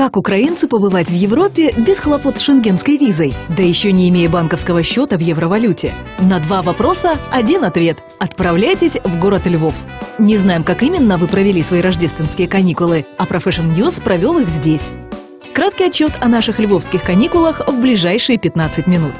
Как украинцу побывать в Европе без хлопот с шенгенской визой, да еще не имея банковского счета в евровалюте? На два вопроса один ответ. Отправляйтесь в город Львов. Не знаем, как именно вы провели свои рождественские каникулы, а Profession News провел их здесь. Краткий отчет о наших львовских каникулах в ближайшие 15 минут.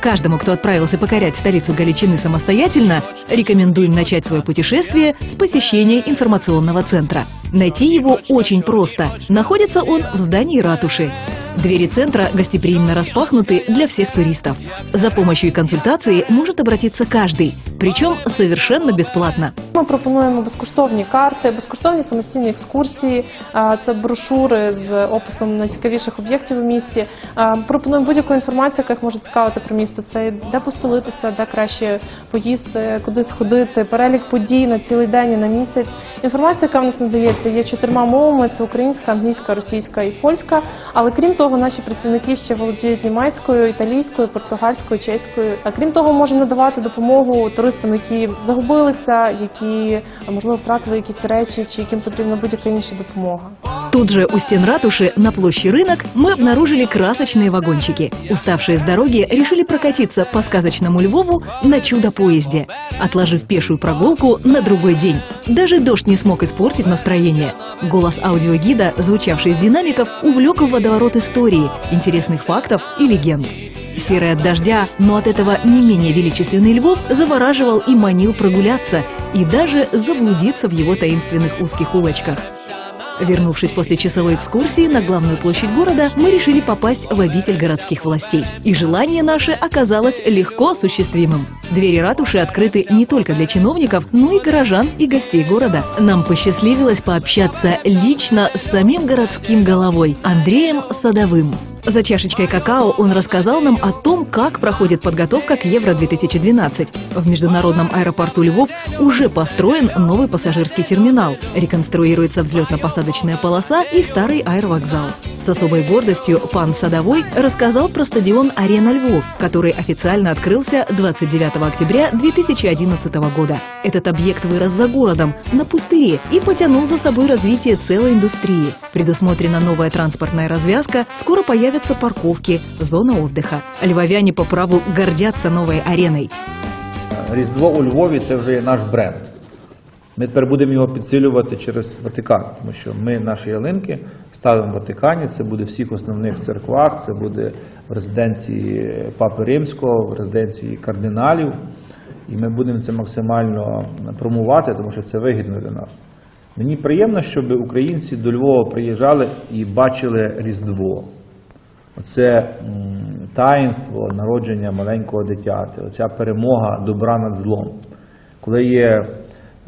Каждому, кто отправился покорять столицу Галичины самостоятельно, рекомендуем начать свое путешествие с посещения информационного центра. Найти его очень просто. Находится он в здании ратуши. Двери центра гостеприимно распахнуты для всех туристов. За помощью и консультацией может обратиться каждый, причем совершенно бесплатно. Ми пропонуємо безкоштовні карти, безкоштовні самостійні екскурсії. а, Це брошури з описом найцікавіших об'єктів у місті. А, Пропонуємо будь-яку інформацію, яка їх цікавити про місто. Це і де поселитися, де краще поїсти, куди сходити, перелік подій на цілий день і на місяць. Інформація, яка в нас надається, є чотирма мовами: це українська, англійська, російська і польська. Але крім того, наші працівники ще володіють німецькою, італійською, португальською, чеською. А крім того, можемо надавати допомогу туристам, які загубилися, які можливо втратили якісь речі, чи яким потрібна будь-яка інша допомога. Тут же у стен ратуши на площади рынок мы обнаружили красочные вагончики. Уставшие с дороги решили прокатиться по сказочному Львову на чудо-поезде, отложив пешую прогулку на другой день. Даже дождь не смог испортить настроение. Голос аудиогида, звучавший из динамиков, увлек в водоворот истории, интересных фактов и легенд. Серый от дождя, но от этого не менее величественный Львов завораживал и манил прогуляться, и даже заблудиться в его таинственных узких улочках. Вернувшись после часовой экскурсии на главную площадь города, мы решили попасть в обитель городских властей. И желание наше оказалось легко осуществимым. Двери ратуши открыты не только для чиновников, но и горожан и гостей города. Нам посчастливилось пообщаться лично с самим городским головой Андреем Садовым. За чашечкой какао он рассказал нам о том, как проходит подготовка к Евро-2012. В международном аэропорту Львов уже построен новый пассажирский терминал, реконструируется взлетно-посадочная полоса и старый аэровокзал. С особой гордостью пан Садовой рассказал про стадион «Арена Львов», который официально открылся 29 октября 2011 года. Этот объект вырос за городом, на пустыре, и потянул за собой развитие целой индустрии. Предусмотрена новая транспортная развязка, скоро появятся парковки, зона отдыха. Львовяне по праву гордятся новой ареной. Різдво у Львові це вже наш бренд. Ми тепер будемо його підсилювати через Ватикан, тому що ми наші ялинки ставимо в Ватикані. Це буде в всіх основних церквах, це буде в резиденції Папи Римського, в резиденції кардиналів. І ми будемо це максимально промувати, тому що це вигідно для нас. Мені приємно, щоб українці до Львова приїжджали і бачили Різдво. Оце таїнство народження маленького дитяти, оця перемога добра над злом. Коли є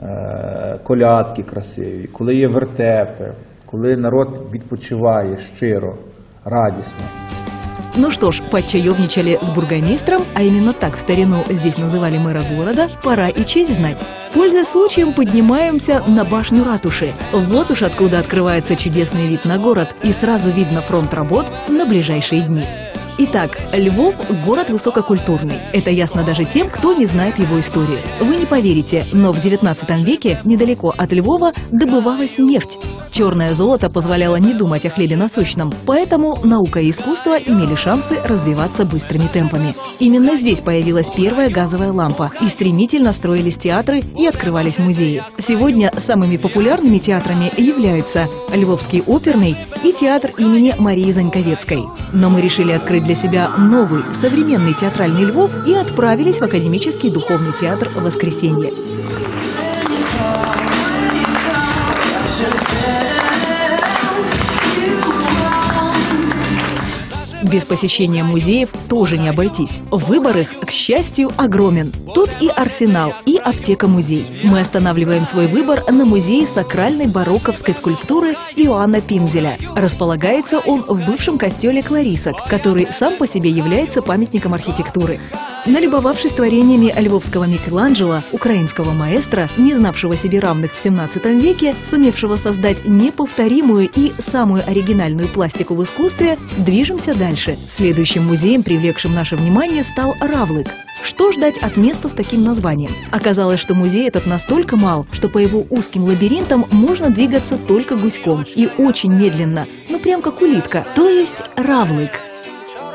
е, колядки красиві, коли є вертепи, коли народ відпочиває щиро, радісно. Ну что ж, почаевничали с бургомистром, а именно так в старину здесь называли мэра города, пора и честь знать. Пользуясь случаем, поднимаемся на башню ратуши. Вот уж откуда открывается чудесный вид на город, и сразу видно фронт работ на ближайшие дни. Итак, Львов – город высококультурный. Это ясно даже тем, кто не знает его историю. Вы не поверите, но в 19 веке недалеко от Львова добывалась нефть. Черное золото позволяло не думать о хлебе насущном, поэтому наука и искусство имели шансы развиваться быстрыми темпами. Именно здесь появилась первая газовая лампа, и стремительно строились театры и открывались музеи. Сегодня самыми популярными театрами являются Львовский оперный и театр имени Марии Заньковецкой. Но мы решили открыть для себя новый, современный театральный Львов и отправились в Академический духовный театр «Воскресенье». Без посещения музеев тоже не обойтись. Выбор их, к счастью, огромен. Тут и арсенал, и аптека-музей. Мы останавливаем свой выбор на музее сакральной барокковской скульптуры Иоанна Пинзеля. Располагается он в бывшем костеле Кларисок, который сам по себе является памятником архитектуры. Налюбовавшись творениями львовского Микеланджело, украинского маэстро, не знавшего себе равных в 17 веке, сумевшего создать неповторимую и самую оригинальную пластику в искусстве, движемся дальше. Следующим музеем, привлекшим наше внимание, стал Равлык. Что ждать от места с таким названием? Оказалось, что музей этот настолько мал, что по его узким лабиринтам можно двигаться только гуськом. И очень медленно, ну прям как улитка, то есть равлык.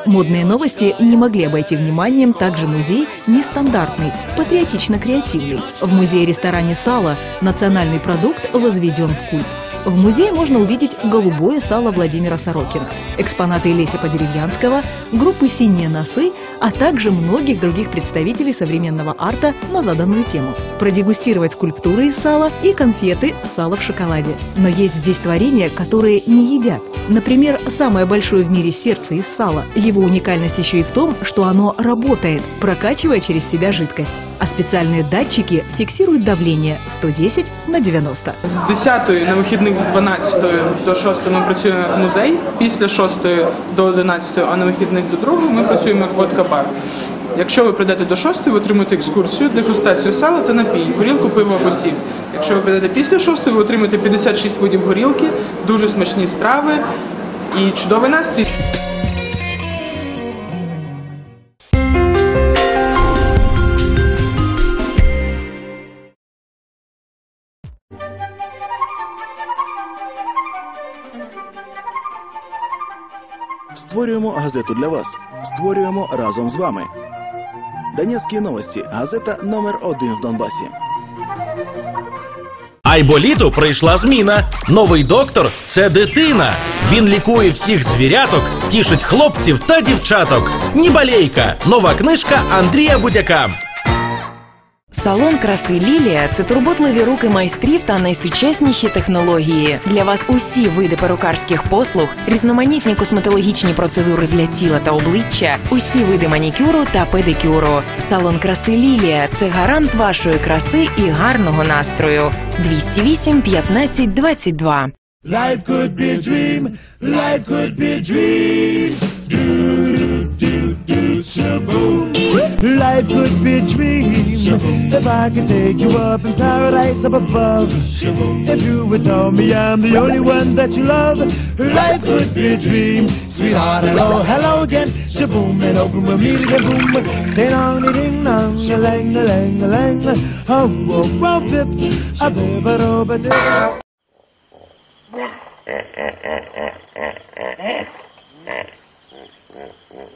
Модные новости не могли обойти вниманием также музей нестандартный, патриотично-креативный. В музее-ресторане «Сало» национальный продукт возведен в культ. В музее можно увидеть голубое сало Владимира Сорокина, экспонаты Леся Подеревьянского, группы «Синие носы», а также многих других представителей современного арта на заданную тему. Продегустировать скульптуры из сала и конфеты «Сало в шоколаде». Но есть здесь творения, которые не едят. Например, самое большое в мире сердце из сала. Его уникальность еще и в том, что оно работает, прокачивая через себя жидкость. А специальные датчики фиксируют давление 110 на 90. З 10 на вихідних з 12 до 6 ми працюємо як музей, після 6 до 11, а на вихідних до 2 ми працюємо як водка-бар. Якщо ви прийдете до 6, ви отримаєте екскурсію, дегустацію сала та напій, горілку, пиво або сік. Якщо ви прийдете після 6, ви отримаєте 56 видів горілки, дуже смачні страви і чудовий настрій. Створюємо газету для вас. Створюємо разом з вами. Донецькі новості. Газета номер один в Донбасі. Айболіту прийшла зміна. Новий доктор це дитина. Він лікує всіх звіряток, тішить хлопців та дівчаток. Нібалейка. Нова книжка Андрія Будяка. Салон краси Лілія це турботливі руки майстрів та найсучасніші технології. Для вас усі види перукарських послуг, різноманітні косметологічні процедури для тіла та обличчя, усі види манікюру та педикюру. Салон краси Лілія це гарант вашої краси і гарного настрою. 208 15 22. Life could be a dream. Life could be a dream. Do do shaboom. Life could be a dream. If I could take you up in paradise up above. If you would tell me I'm the only one that you love. Life could be a dream. Sweetheart, hello, hello again. Shaboom and open with me again. Boom. Ding dong, ding dong, a lang, a lang, a lang. Oh, oh, oh, bip. A bip, a do, ba, dip. Oh, oh,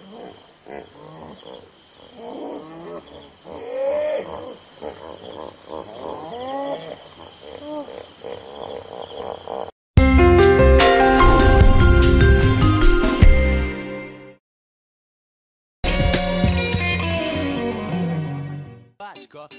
oh, oh,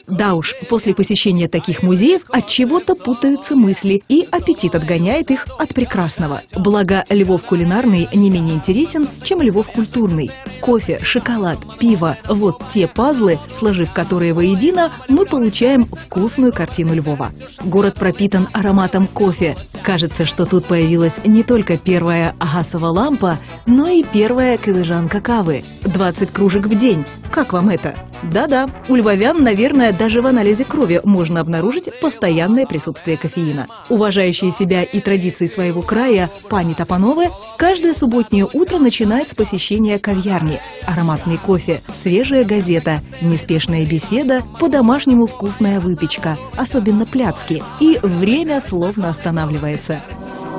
Да уж, после посещения таких музеев от чего-то путаются мысли, и аппетит отгоняет их от прекрасного. Благо, Львов кулинарный не менее интересен, чем Львов культурный. Кофе, шоколад, пиво – вот те пазлы, сложив которые воедино, мы получаем вкусную картину Львова. Город пропитан ароматом кофе. Кажется, что тут появилась не только первая агасова лампа, но и первая колыжанка кавы. 20 кружек в день. Как вам это? Да-да, у львовян, наверное, даже в анализе крови можно обнаружить постоянное присутствие кофеина. Уважающие себя и традиции своего края пани Топановы каждое субботнее утро начинает с посещения кавьярни. Ароматный кофе, свежая газета, неспешная беседа, по-домашнему вкусная выпечка, особенно пляцки. И время словно останавливается.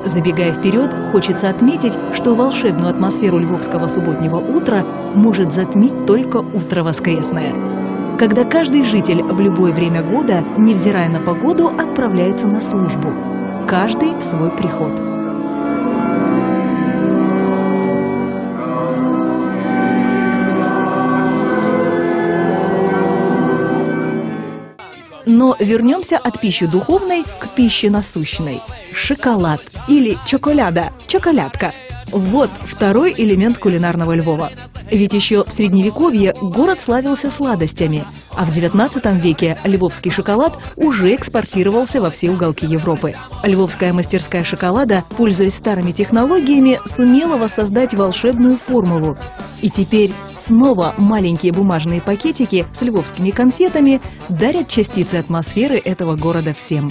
Забегая вперед, хочется отметить, что волшебную атмосферу львовского субботнего утра может затмить только утро воскресное. Когда каждый житель в любое время года, невзирая на погоду, отправляется на службу. Каждый в свой приход. Но вернемся от пищи духовной к пище насущной. Шоколад или чоколяда, чоколядка. Вот второй элемент кулинарного Львова. Ведь еще в Средневековье город славился сладостями, а в XIX веке львовский шоколад уже экспортировался во все уголки Европы. Львовская мастерская шоколада, пользуясь старыми технологиями, сумела воссоздать волшебную формулу. И теперь снова маленькие бумажные пакетики с львовскими конфетами дарят частицы атмосферы этого города всем.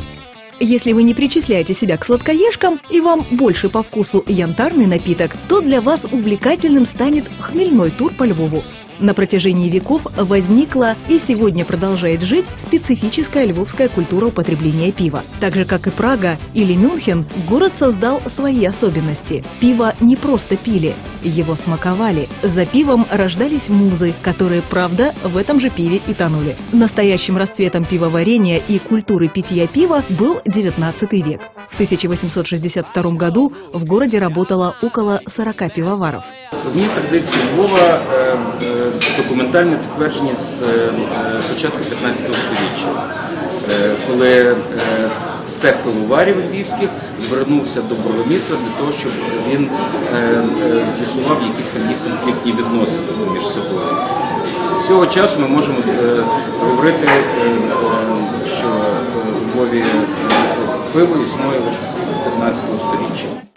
Если вы не причисляете себя к сладкоежкам и вам больше по вкусу янтарный напиток, то для вас увлекательным станет хмельной тур по Львову. На протяжении веков возникла и сегодня продолжает жить специфическая львовская культура употребления пива. Так же, как и Прага или Мюнхен, город создал свои особенности. Пиво не просто пили, его смаковали. За пивом рождались музы, которые, правда, в этом же пиве и тонули. Настоящим расцветом пивоварения и культуры питья пива был XIX век. В 1862 году в городе работало около 40 пивоваров. Одні традиції Львова е, е, документально підтверджені з е, е, початку 15 століття, е, коли цех пивоварів львівських звернувся до бургомістра для того, щоб він з'ясував якісь там конфліктні відносини між собою. З цього часу ми можемо говорити, що у Львові пиво існує з 15 століття.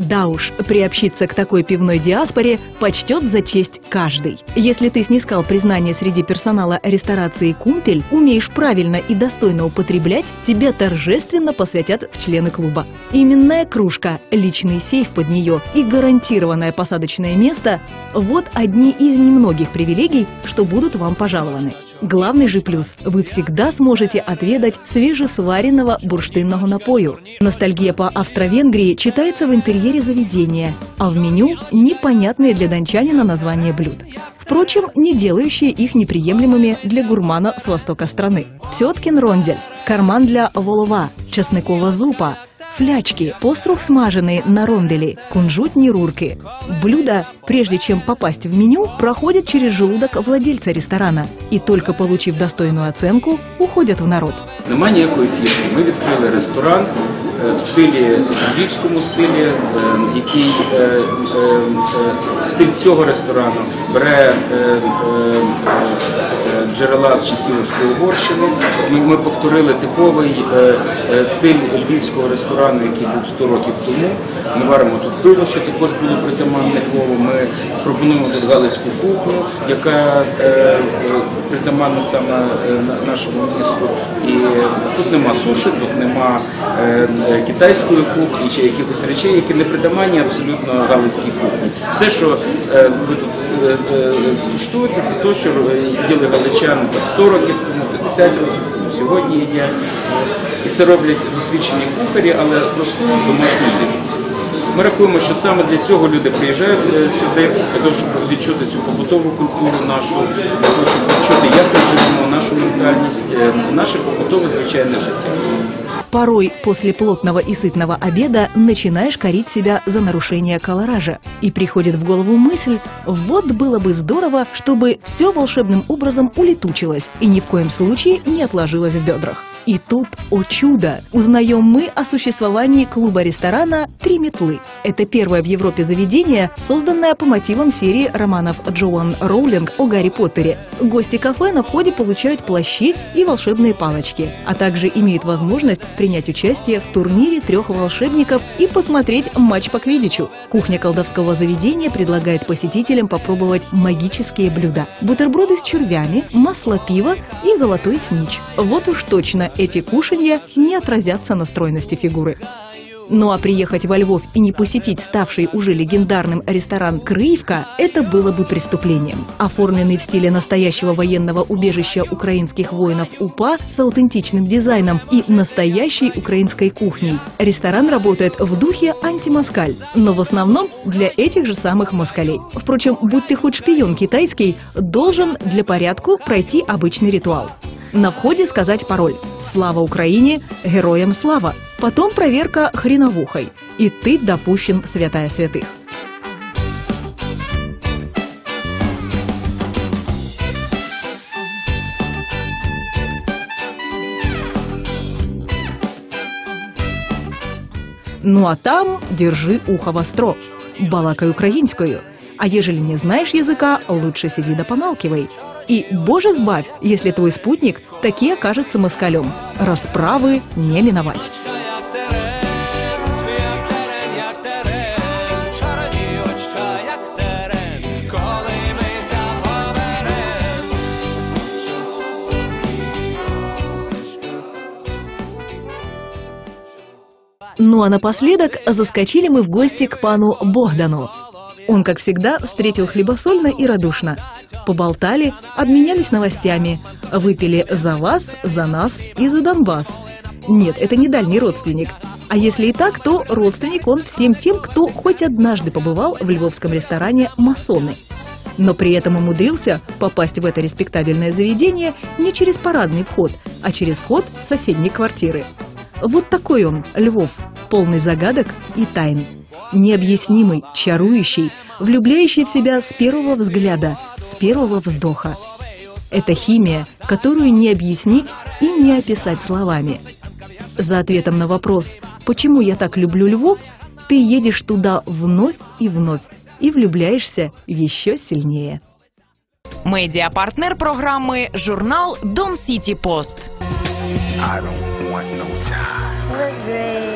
Да уж, приобщиться к такой пивной диаспоре почтет за честь каждый. Если ты снискал признание среди персонала ресторации «Кумпель», умеешь правильно и достойно употреблять, тебя торжественно посвятят в члены клуба. Именная кружка, личный сейф под нее и гарантированное посадочное место – вот одни из немногих привилегий, что будут вам пожалованы. Главный же плюс – вы всегда сможете отведать свежесваренного бурштинного напою. Ностальгия по Австро-Венгрии читается в интерьере заведения, а в меню – непонятные для дончанина названия блюд. Впрочем, не делающие их неприемлемыми для гурмана с востока страны. Теткин рондель, карман для волова, чеснокова зупа – Флячки, пострух смаженные на ронделе, кунжутные рурки. Блюда, прежде чем попасть в меню, проходят через желудок владельца ресторана и только получив достойную оценку, уходят в народ. Нема ніякої фірми. Ми відкрили ресторан е, в стилі львівському стилі, е, який е, е, е, стиль цього ресторану бере е, е, е, джерела з часів Угорщини. Ми, повторили типовий е, е, стиль львівського ресторану, який був 100 років тому. Ми варимо тут пиво, що також було притаманне Львову. Ми пропонуємо тут галицьку кухню, яка е, притаманна саме на- нашому місту. І тут нема суші, тут нема китайської кухні чи якихось речей, які не притаманні абсолютно галицькій кухні. Все, що ви тут скуштуєте, це те, що їли галичани там 100 років тому, 50 років тому, сьогодні є. І це роблять досвідчені кухарі, але просту домашню їжу. Ми рахуємо, що саме для цього люди приїжджають е, сюди, для того, щоб відчути цю побутову культуру нашу, для того, щоб відчути, як ми живемо, нашу ментальність, е, наше побутове звичайне життя. Порой после плотного и сытного обеда начинаешь корить себя за нарушение колоража. И приходит в голову мысль, вот было бы здорово, чтобы все волшебным образом улетучилось и ни в коем случае не отложилось в бедрах. И тут, о чудо, узнаем мы о существовании клуба-ресторана «Три метлы». Это первое в Европе заведение, созданное по мотивам серии романов Джоан Роулинг о Гарри Поттере. Гости кафе на входе получают плащи и волшебные палочки, а также имеют возможность принять участие в турнире трех волшебников и посмотреть матч по квиддичу. Кухня колдовского заведения предлагает посетителям попробовать магические блюда. Бутерброды с червями, масло пива и золотой снич. Вот уж точно эти кушанья не отразятся на стройности фигуры. Ну а приехать во Львов и не посетить ставший уже легендарным ресторан «Крыевка» – это было бы преступлением. Оформленный в стиле настоящего военного убежища украинских воинов УПА с аутентичным дизайном и настоящей украинской кухней. Ресторан работает в духе антимоскаль, но в основном для этих же самых москалей. Впрочем, будь ты хоть шпион китайский, должен для порядку пройти обычный ритуал. На входе сказать пароль «Слава Украине! Героям слава!» Потом проверка хреновухой. И ты допущен святая святых. Ну а там держи ухо востро. Балакай українською. А ежели не знаешь языка, лучше сиди да помалкивай. И, боже сбавь, если твой спутник таки окажется москалем. Расправы не миновать. Ну а напоследок заскочили мы в гости к пану Богдану. Он, как всегда, встретил хлебосольно и радушно. Поболтали, обменялись новостями, выпили за вас, за нас и за Донбасс. Нет, это не дальний родственник. А если и так, то родственник он всем тем, кто хоть однажды побывал в львовском ресторане «Масоны». Но при этом умудрился попасть в это респектабельное заведение не через парадный вход, а через вход соседней квартиры. Вот такой он, Львов, полный загадок и тайн Необъяснимый, чарующий, влюбляющий в себя с первого взгляда, с первого вздоха. Это химия, которую не объяснить и не описать словами. За ответом на вопрос «Почему я так люблю Львов?» ты едешь туда вновь и вновь и влюбляешься еще сильнее. Медіапартнер програми журнал Дон Сіті Пост. The great